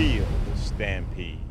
feel the stampede.